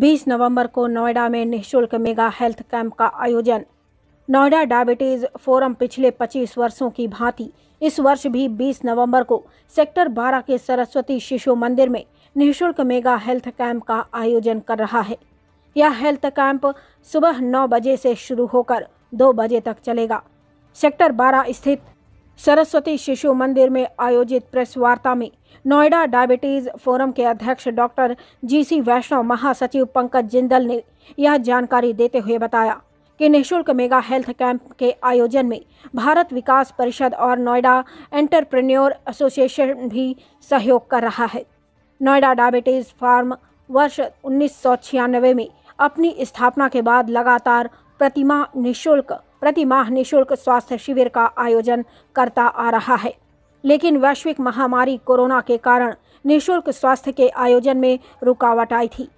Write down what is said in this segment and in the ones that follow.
20 नवंबर को नोएडा में निःशुल्क मेगा हेल्थ कैंप का आयोजन। नोएडा डायबिटीज़ फोरम पिछले 25 वर्षों की भांति, इस वर्ष भी 20 नवंबर को सेक्टर 12 के सरस्वती शिशु मंदिर में निःशुल्क मेगा हेल्थ कैंप का आयोजन कर रहा है। यह हेल्थ कैंप सुबह 9 बजे से शुरू होकर 2 बजे तक चलेगा। सेक्टर 12 स्थित सरस्वती शिशु मंदिर में आयोजित प्रेस वार्ता में नोएडा डायबिटीज़ फोरम के अध्यक्ष डॉक्टर जीसी वैष्णव महासचिव पंकज जिंदल ने यह जानकारी देते हुए बताया कि निःशुल्क मेगा हेल्थ कैंप के आयोजन में भारत विकास परिषद और नोएडा एंटरप्रेन्योर एसोसिएशन भी सहयोग कर रहा है। नोएडा डायबिटीज़ फार्म वर्ष उन्नीस सौ छियानबे में अपनी स्थापना के बाद लगातार प्रतिमा निःशुल्क प्रति माह निःशुल्क स्वास्थ्य शिविर का आयोजन करता आ रहा है। लेकिन वैश्विक महामारी कोरोना के कारण निःशुल्क स्वास्थ्य के आयोजन में रुकावट आई थी।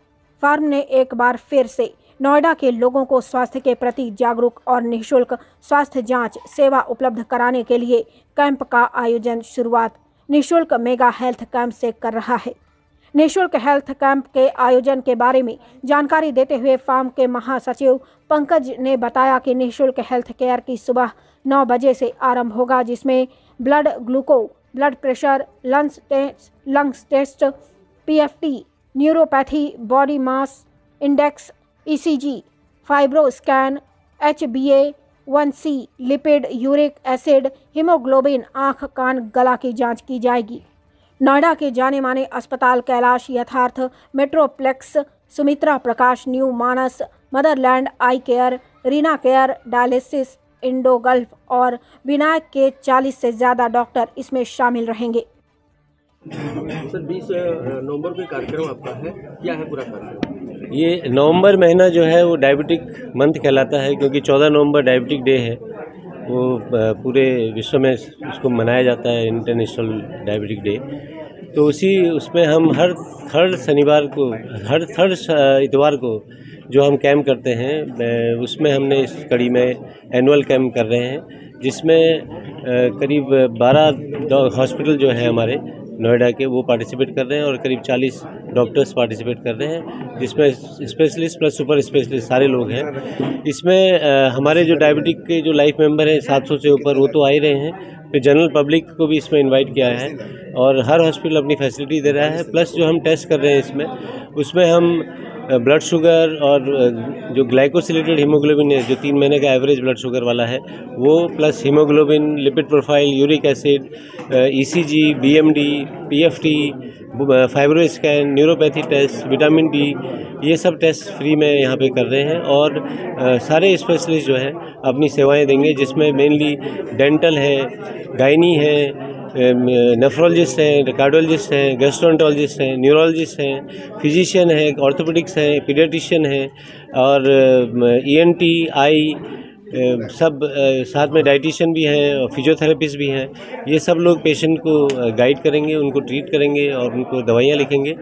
फार्म ने एक बार फिर से नोएडा के लोगों को स्वास्थ्य के प्रति जागरूक और निःशुल्क स्वास्थ्य जाँच सेवा उपलब्ध कराने के लिए कैंप का आयोजन शुरुआत निःशुल्क मेगा हेल्थ कैंप से कर रहा है। निःशुल्क हेल्थ कैंप के आयोजन के बारे में जानकारी देते हुए फार्म के महासचिव पंकज ने बताया कि निःशुल्क हेल्थ केयर की सुबह नौ बजे से आरंभ होगा, जिसमें blood glucose, blood pressure, lungs test lungs test, PFT, neuropathy, body mass index, ECG fibro scan H B A one C lipid, uric acid, haemoglobin, आँख, कान, गला की जाँच की जाएगी। नोएडा के जाने माने अस्पताल Kailash Yatharth metroplex Sumitra Prakash new Manas motherland I care Reena care dialysis Indo Gulf और विनायक के 40 से ज़्यादा डॉक्टर इसमें शामिल रहेंगे। सर बीस नवंबर को कार्यक्रम आपका है। क्या है पूरा कार्यक्रम? ये नवंबर महीना जो है वो डायबिटिक मंथ कहलाता है क्योंकि 14 नवंबर डायबिटिक डे है। वो पूरे विश्व में उसको मनाया जाता है इंटरनेशनल डायबिटिक डे तो उसी उसमें हम हर हर शनिवार को, हर हर इतवार को जो हम कैम्प करते हैं उसमें हमने इस कड़ी में एनुअल कैम्प कर रहे हैं, जिसमें करीब 12 हॉस्पिटल जो है हमारे, नोएडा के, वो पार्टिसिपेट कर रहे हैं और करीब 40 डॉक्टर्स पार्टिसिपेट कर रहे हैं, जिसमें स्पेशलिस्ट प्लस सुपर स्पेशलिस्ट सारे लोग हैं। इसमें हमारे जो डायबिटिक के जो लाइफ मेंबर हैं 700 से ऊपर, वो तो आ ही रहे हैं। फिर जनरल पब्लिक को भी इसमें इनवाइट किया है और हर हॉस्पिटल अपनी फैसिलिटी दे रहा है। प्लस जो हम टेस्ट कर रहे हैं इसमें, उसमें हम ब्लड शुगर और जो ग्लाइकोसिलेटेड हीमोग्लोबिन है, जो तीन महीने का एवरेज ब्लड शुगर वाला है, वो plus haemoglobin lipid profile uric acid ECG BMD PFT fibro scan neuropathy test vitamin D ये सब टेस्ट फ्री में यहाँ पे कर रहे हैं और आ, सारे स्पेशलिस्ट जो है अपनी सेवाएँ देंगे जिसमें मेनली डेंटल है गायनी है नेफ्रोलॉजिस्ट हैं कार्डियोलॉजिस्ट हैं गैस्ट्रोंटोलॉजिस्ट हैं न्यूरोलॉजिस्ट हैं फिजिशियन है ऑर्थोपेडिक्स हैं पीडियाटिशियन हैं और ईएनटी आई सब साथ में डाइटिशियन भी हैं और फिजियोथेरेपिस्ट भी हैं। ये सब लोग पेशेंट को गाइड करेंगे, उनको ट्रीट करेंगे और उनको दवाइयाँ लिखेंगे।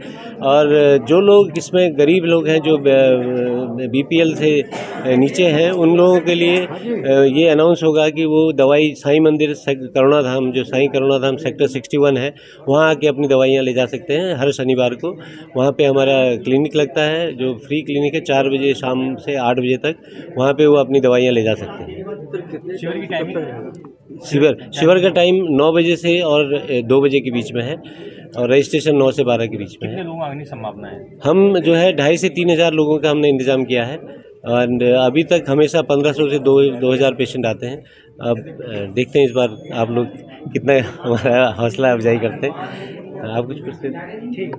और जो लोग इसमें गरीब लोग हैं, जो बीपीएल से नीचे हैं, उन लोगों के लिए ये अनाउंस होगा कि वो दवाई साईं मंदिर करुणा धाम जो Sai Karuna Dham sector sixty one है, वहाँ आके अपनी दवाइयाँ ले जा सकते हैं हर शनिवार को। वहाँ पे हमारा क्लिनिक लगता है, जो फ्री क्लिनिक है, चार बजे शाम से आठ बजे तक, वहाँ पे वो अपनी दवाइयाँ ले जा सकते शिविर शिविर का टाइम नौ बजे से और दो बजे के बीच में है और रजिस्ट्रेशन नौ से बारह के बीच में है। लोग आने संभावना है? हम जो है ढाई से तीन हज़ार लोगों का हमने इंतज़ाम किया है और अभी तक हमेशा पंद्रह सौ से दो दो हज़ार पेशेंट आते हैं। अब देखते हैं इस बार आप लोग कितना हमारा हौसला अफजाई करते हैं। आप कुछ पूछते ठीक।